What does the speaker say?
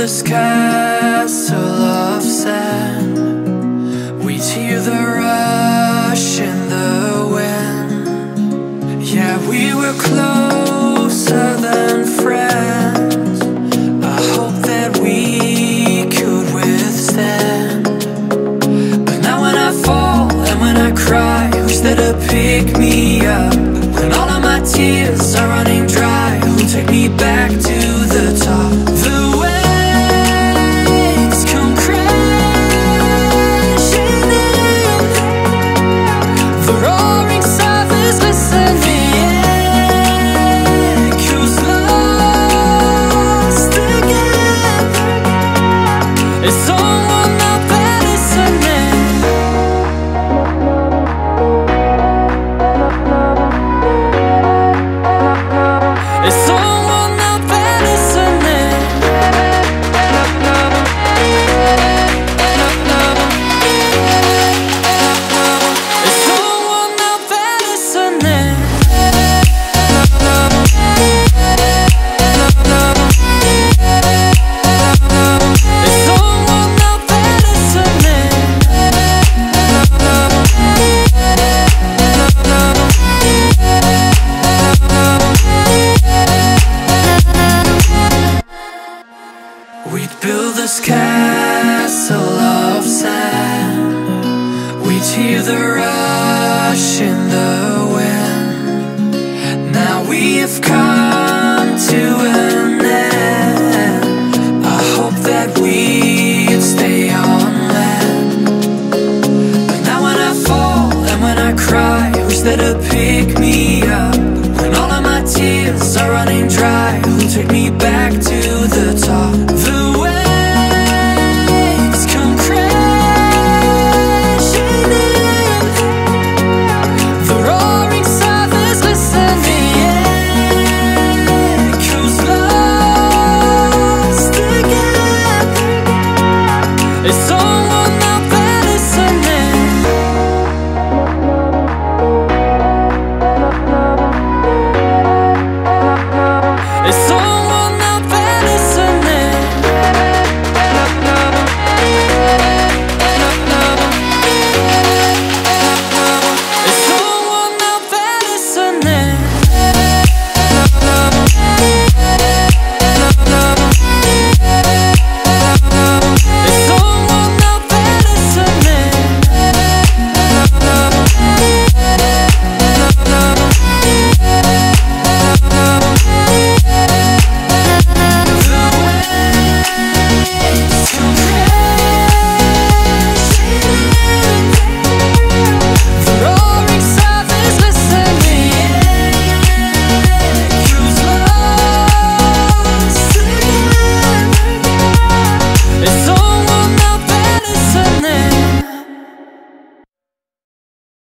this castle of sand. We'd hear the rush in the wind. Yeah, we were closer than friends. I hope that we could withstand. But now when I fall and when I cry Who's there to pick me up? When all of my tears are running dry Who'll take me back to Someone We'd build this castle of sand. We'd hear the rush in the wind. Now we have come to an end. I hope that we'd stay on land. But now when I fall and when I cry Wish of pick me up. When all of my tears are running